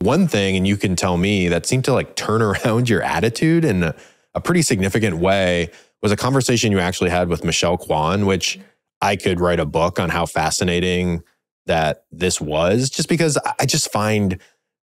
One thing, and you can tell me, that seemed to like turn around your attitude in a, a pretty significant way was a conversation you actually had with Michelle Kwan, which I could write a book on how fascinating that this was, just because I just find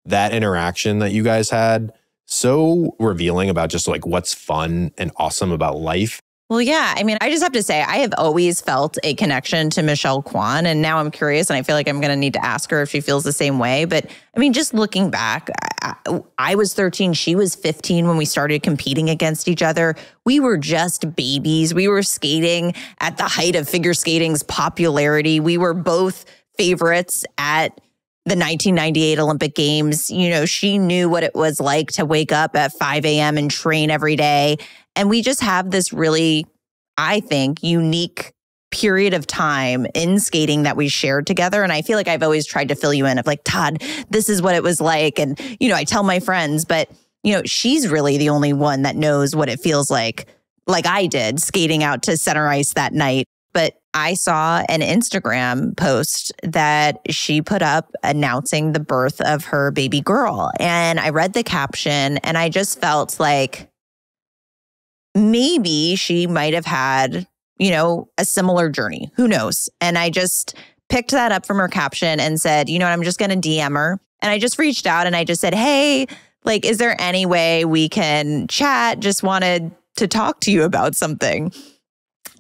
that interaction that you guys had so revealing about just like what's fun and awesome about life. Well, yeah. I mean, I just have to say, I have always felt a connection to Michelle Kwan. And now I'm curious, and I feel like I'm going to need to ask her if she feels the same way. But I mean, just looking back, I, I, was 13, she was 15 when we started competing against each other. We were just babies. We were skating at the height of figure skating's popularity. We were both favorites at the 1998 Olympic Games. You know, she knew what it was like to wake up at 5 a.m. and train every day. And we just have this really, I think, unique period of time in skating that we shared together. And I feel like I've always tried to fill you in of like, Todd, this is what it was like. And, you know, I tell my friends, but, you know, she's really the only one that knows what it feels like, like I did skating out to center ice that night. But I saw an Instagram post that she put up announcing the birth of her baby girl. And I read the caption and I just felt like, maybe she might have had, you know, a similar journey. Who knows? And I just picked that up from her caption and said, you know what, I'm just going to DM her. And I just reached out and I just said, hey, like, is there any way we can chat? Just wanted to talk to you about something.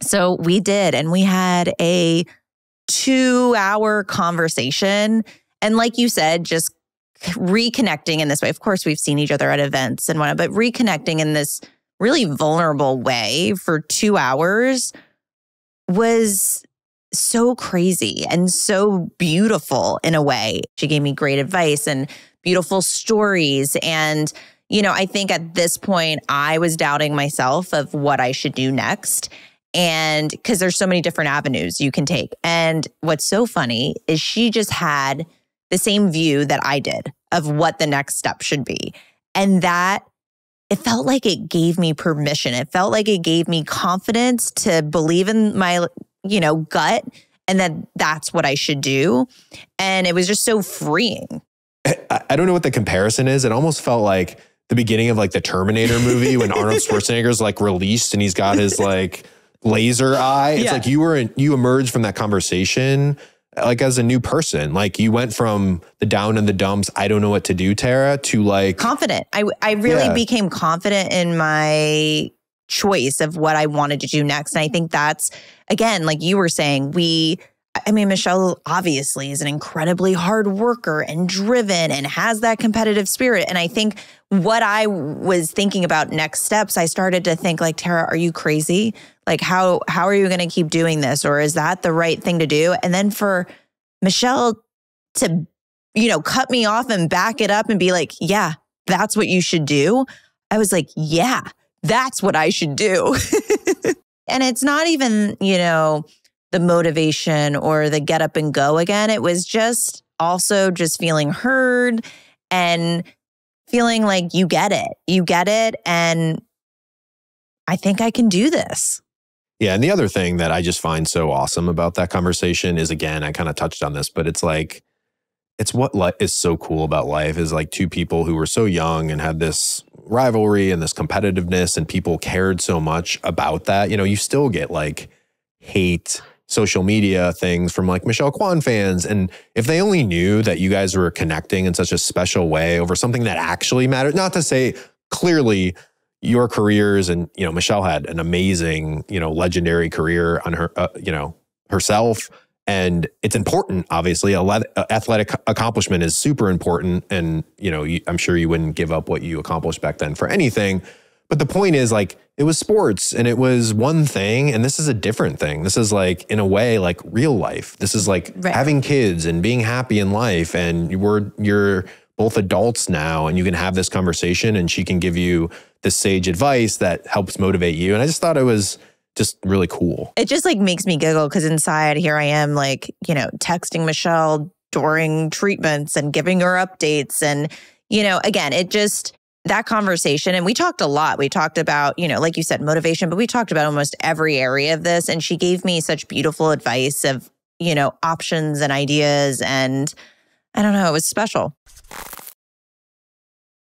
So we did. And we had a two hour conversation. And like you said, just reconnecting in this way. Of course, we've seen each other at events and whatnot, but reconnecting in this really vulnerable way for two hours was so crazy and so beautiful in a way. She gave me great advice and beautiful stories. And, you know, I think at this point, I was doubting myself of what I should do next. And because there's so many different avenues you can take. And what's so funny is she just had the same view that I did of what the next step should be. And that it felt like it gave me permission. It felt like it gave me confidence to believe in my, you know, gut and that that's what I should do. And it was just so freeing. I don't know what the comparison is. It almost felt like the beginning of like the Terminator movie when Arnold Schwarzenegger's like released and he's got his like laser eye. It's yeah. like you were in, you emerged from that conversation like as a new person like you went from the down in the dumps i don't know what to do tara to like confident i i really yeah. became confident in my choice of what i wanted to do next and i think that's again like you were saying we I mean, Michelle obviously is an incredibly hard worker and driven and has that competitive spirit. And I think what I was thinking about next steps, I started to think like, Tara, are you crazy? Like how how are you going to keep doing this or is that the right thing to do? And then for Michelle to you know, cut me off and back it up and be like, "Yeah, that's what you should do." I was like, "Yeah, that's what I should do." and it's not even, you know, the motivation or the get up and go again. It was just also just feeling heard and feeling like you get it. You get it. And I think I can do this. Yeah. And the other thing that I just find so awesome about that conversation is again, I kind of touched on this, but it's like, it's what is so cool about life is like two people who were so young and had this rivalry and this competitiveness, and people cared so much about that. You know, you still get like hate, social media things from like Michelle Kwan fans. And if they only knew that you guys were connecting in such a special way over something that actually mattered, not to say clearly your careers and you know Michelle had an amazing you know legendary career on her uh, you know herself. And it's important obviously. Athletic accomplishment is super important. And you know I'm sure you wouldn't give up what you accomplished back then for anything. But the point is like it was sports and it was one thing and this is a different thing this is like in a way like real life this is like right. having kids and being happy in life and we're you're both adults now and you can have this conversation and she can give you this sage advice that helps motivate you. And I just thought it was just really cool. It just like makes me giggle because inside here I am like, you know, texting Michelle during treatments and giving her updates. And, you know, again, it just, that conversation and we talked a lot. We talked about you know like you said motivation but we talked about almost every area of this and she gave me such beautiful advice of you know options and ideas and i don't know it was special